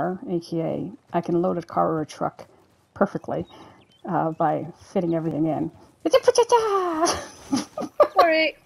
car, aka I can load a car or a truck perfectly uh, by fitting everything in. Sorry.